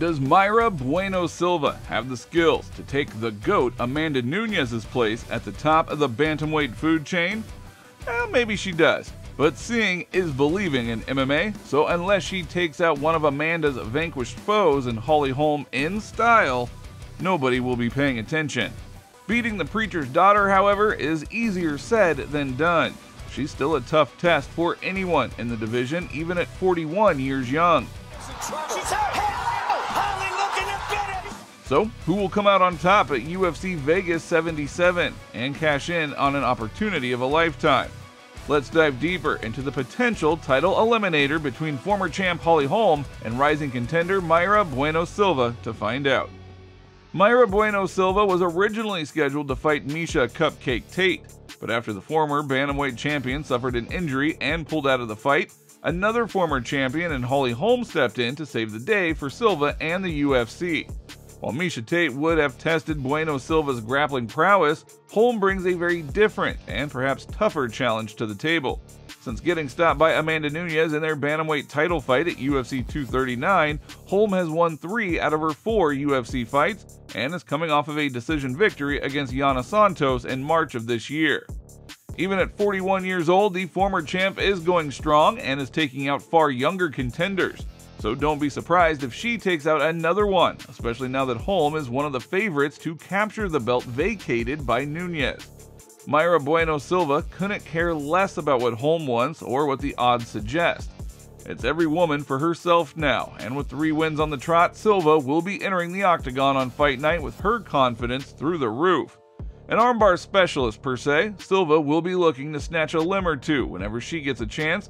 Does Mayra Bueno Silva have the skills to take the GOAT Amanda Nunes's place at the top of the bantamweight food chain? Well, maybe she does. But seeing is believing in MMA, so unless she takes out one of Amanda's vanquished foes in Holly Holm in style, nobody will be paying attention. Beating the preacher's daughter, however, is easier said than done. She's still a tough test for anyone in the division, even at 41 years young. So, who will come out on top at UFC Vegas 77 and cash in on an opportunity of a lifetime? Let's dive deeper into the potential title eliminator between former champ Holly Holm and rising contender Mayra Bueno Silva to find out. Mayra Bueno Silva was originally scheduled to fight Miesha Cupcake Tate, but after the former bantamweight champion suffered an injury and pulled out of the fight, another former champion and Holly Holm stepped in to save the day for Silva and the UFC. While Miesha Tate would have tested Bueno Silva's grappling prowess, Holm brings a very different and perhaps tougher challenge to the table. Since getting stopped by Amanda Nunes in their bantamweight title fight at UFC 239, Holm has won three out of her four UFC fights and is coming off of a decision victory against Yana Santos in March of this year. Even at 41 years old, the former champ is going strong and is taking out far younger contenders. So don't be surprised if she takes out another one, especially now that Holm is one of the favorites to capture the belt vacated by Nunes. Mayra Bueno Silva couldn't care less about what Holm wants or what the odds suggest. It's every woman for herself now, and with three wins on the trot, Silva will be entering the octagon on fight night with her confidence through the roof. An armbar specialist per se, Silva will be looking to snatch a limb or two whenever she gets a chance,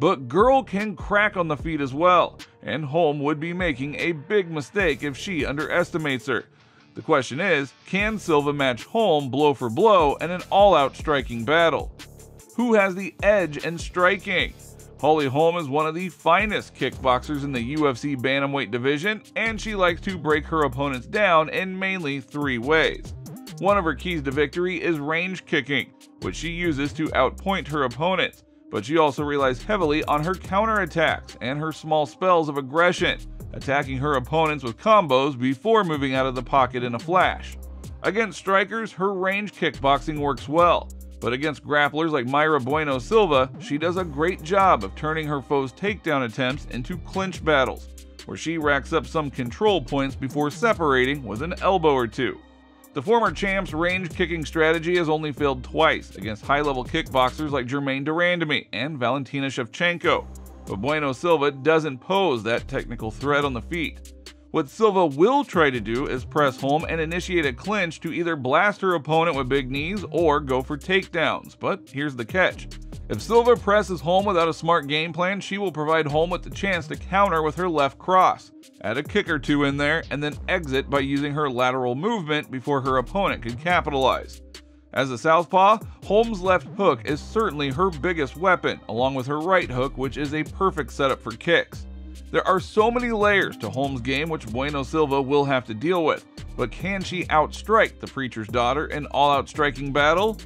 but Girl can crack on the feet as well, and Holm would be making a big mistake if she underestimates her. The question is, can Silva match Holm blow for blow in an all-out striking battle? Who has the edge in striking? Holly Holm is one of the finest kickboxers in the UFC bantamweight division, and she likes to break her opponents down in mainly three ways. One of her keys to victory is range kicking, which she uses to outpoint her opponents but she also relies heavily on her counterattacks and her small spells of aggression, attacking her opponents with combos before moving out of the pocket in a flash. Against strikers, her range kickboxing works well, but against grapplers like Mayra Bueno Silva, she does a great job of turning her foes' takedown attempts into clinch battles, where she racks up some control points before separating with an elbow or two. The former champ's range kicking strategy has only failed twice against high level kickboxers like Germaine de Randamie and Valentina Shevchenko, but Bueno Silva doesn't pose that technical threat on the feet. What Silva will try to do is press home and initiate a clinch to either blast her opponent with big knees or go for takedowns, but here's the catch. If Silva presses home without a smart game plan, she will provide Holm with the chance to counter with her left cross, add a kick or two in there, and then exit by using her lateral movement before her opponent can capitalize. As a southpaw, Holm's left hook is certainly her biggest weapon, along with her right hook, which is a perfect setup for kicks. There are so many layers to Holm's game which Bueno Silva will have to deal with, but can she outstrike the Preacher's daughter in all-out striking battle?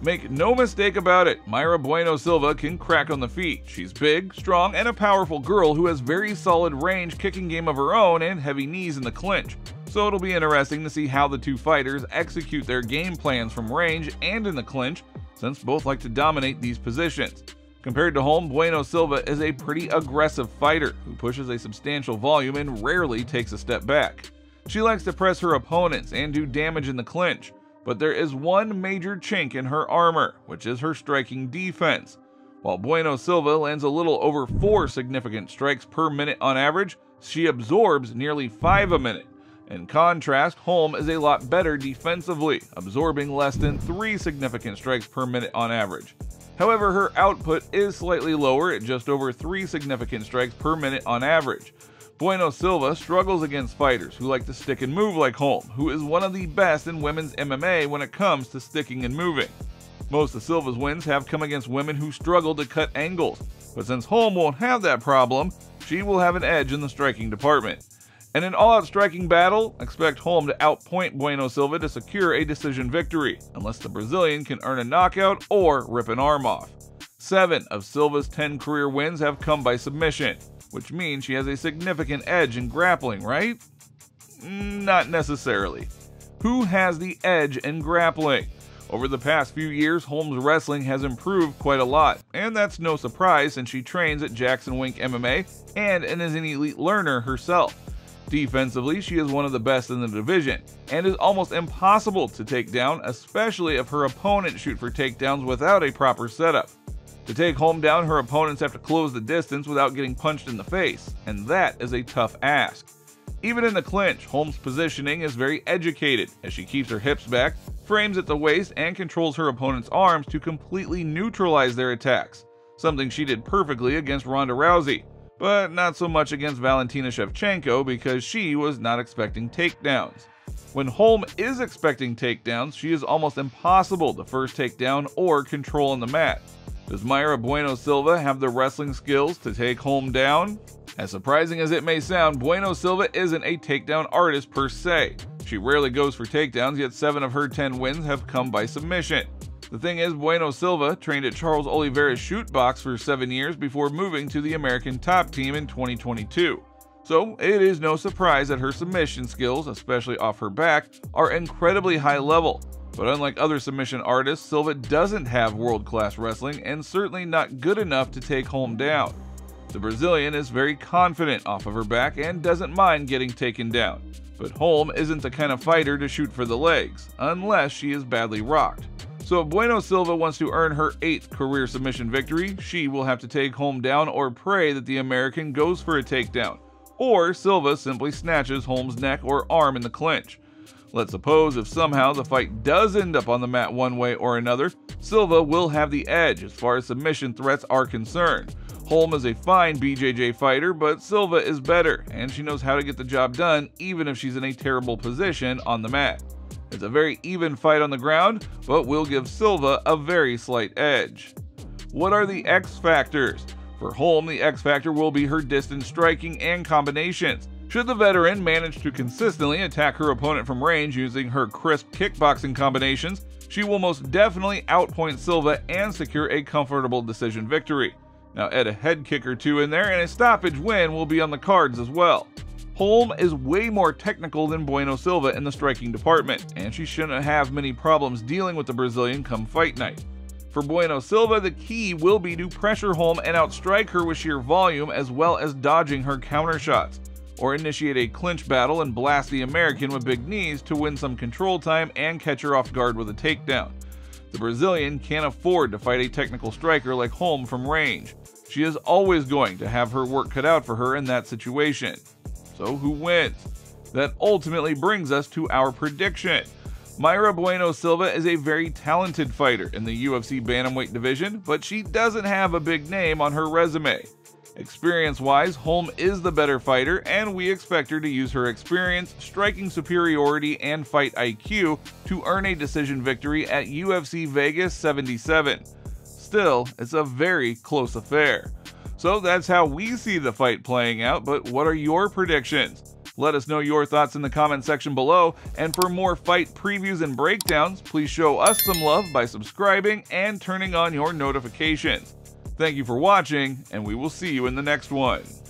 Make no mistake about it, Mayra Bueno Silva can crack on the feet. She's big, strong, and a powerful girl who has very solid range kicking game of her own and heavy knees in the clinch. So it'll be interesting to see how the two fighters execute their game plans from range and in the clinch, since both like to dominate these positions. Compared to Holm, Bueno Silva is a pretty aggressive fighter who pushes a substantial volume and rarely takes a step back. She likes to press her opponents and do damage in the clinch, but there is one major chink in her armor, which is her striking defense. While Bueno Silva lands a little over 4 significant strikes per minute on average, she absorbs nearly 5 a minute. In contrast, Holm is a lot better defensively, absorbing less than 3 significant strikes per minute on average. However, her output is slightly lower at just over 3 significant strikes per minute on average, Bueno Silva struggles against fighters who like to stick and move like Holm, who is one of the best in women's MMA when it comes to sticking and moving. Most of Silva's wins have come against women who struggle to cut angles, but since Holm won't have that problem, she will have an edge in the striking department. And in an all-out striking battle, expect Holm to outpoint Bueno Silva to secure a decision victory, unless the Brazilian can earn a knockout or rip an arm off. Seven of Silva's 10 career wins have come by submission, which means she has a significant edge in grappling, right? Not necessarily. Who has the edge in grappling? Over the past few years, Holm's wrestling has improved quite a lot, and that's no surprise since she trains at Jackson Wink MMA and is an elite learner herself. Defensively, she is one of the best in the division, and is almost impossible to take down, especially if her opponent shoot for takedowns without a proper setup. To take Holm down, her opponents have to close the distance without getting punched in the face, and that is a tough ask. Even in the clinch, Holm's positioning is very educated as she keeps her hips back, frames at the waist, and controls her opponent's arms to completely neutralize their attacks, something she did perfectly against Ronda Rousey, but not so much against Valentina Shevchenko because she was not expecting takedowns. When Holm is expecting takedowns, she is almost impossible to first take down or control on the mat. Does Mayra Bueno Silva have the wrestling skills to take Holm down? As surprising as it may sound, Bueno Silva isn't a takedown artist per se. She rarely goes for takedowns, yet 7 of her 10 wins have come by submission. The thing is, Bueno Silva trained at Charles Oliveira's Chute Boxe for 7 years before moving to the American top team in 2022. So it is no surprise that her submission skills, especially off her back, are incredibly high level. But unlike other submission artists, Silva doesn't have world-class wrestling and certainly not good enough to take Holm down. The Brazilian is very confident off of her back and doesn't mind getting taken down. But Holm isn't the kind of fighter to shoot for the legs, unless she is badly rocked. So if Bueno Silva wants to earn her 8th career submission victory, she will have to take Holm down or pray that the American goes for a takedown. Or Silva simply snatches Holm's neck or arm in the clinch. Let's suppose if somehow the fight does end up on the mat one way or another, Silva will have the edge as far as submission threats are concerned. Holm is a fine BJJ fighter, but Silva is better, and she knows how to get the job done even if she's in a terrible position on the mat. It's a very even fight on the ground, but will give Silva a very slight edge. What are the X factors? For Holm, the X factor will be her distance striking and combinations. Should the veteran manage to consistently attack her opponent from range using her crisp kickboxing combinations, she will most definitely outpoint Silva and secure a comfortable decision victory. Now add a head kick or two in there and a stoppage win will be on the cards as well. Holm is way more technical than Bueno Silva in the striking department, and she shouldn't have many problems dealing with the Brazilian come fight night. For Bueno Silva, the key will be to pressure Holm and outstrike her with sheer volume as well as dodging her counter shots, or initiate a clinch battle and blast the American with big knees to win some control time and catch her off guard with a takedown. The Brazilian can't afford to fight a technical striker like Holm from range. She is always going to have her work cut out for her in that situation. So who wins? That ultimately brings us to our prediction. Mayra Bueno Silva is a very talented fighter in the UFC Bantamweight division, but she doesn't have a big name on her resume. Experience wise, Holm is the better fighter, and we expect her to use her experience, striking superiority, and fight IQ to earn a decision victory at UFC Vegas 77. Still, it's a very close affair. So that's how we see the fight playing out, but what are your predictions? Let us know your thoughts in the comment section below, and for more fight previews and breakdowns, please show us some love by subscribing and turning on your notifications. Thank you for watching, and we will see you in the next one.